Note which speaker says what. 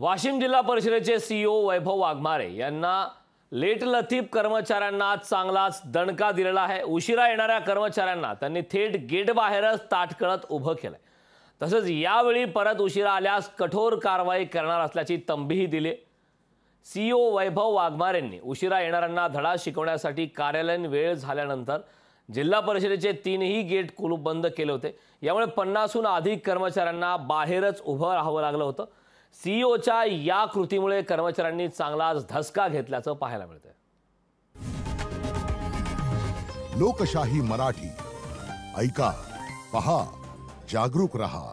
Speaker 1: वाशिम जिल्हा परिषदेचे सीईओ वैभव वाघमारे यांना लेट कर्मचाऱ्यांना चांगलाच दणका दिलेला आहे. उशिरा येणाऱ्या कर्मचाऱ्यांना त्यांनी थेट गेटबाहेरच ताटकळत उभं केलंय. तसंच यावेळी परत उशिरा आल्यास कठोर कारवाई करणार असल्याची तंबीही दिली. सीईओ वैभव वाघमारेंनी उशिरा येणाऱ्यांना धडा शिकवण्यासाठी कार्यालयीन वेळ झाल्यानंतर जिल्हा परिषदेचे तीनही गेट कुलूप बंद केले होते. यामुळे पन्नासहून अधिक कर्मचाऱ्यांना बाहेरच उभं राहावं लागलं होतं. सीईओच्या या कृतीमुळे कर्मचाऱ्यांनी चांगलाच धसका घेतल्याचं पाहायला मिळतंय.
Speaker 2: लोकशाही मराठी. ऐका पहा जागरूक रहा.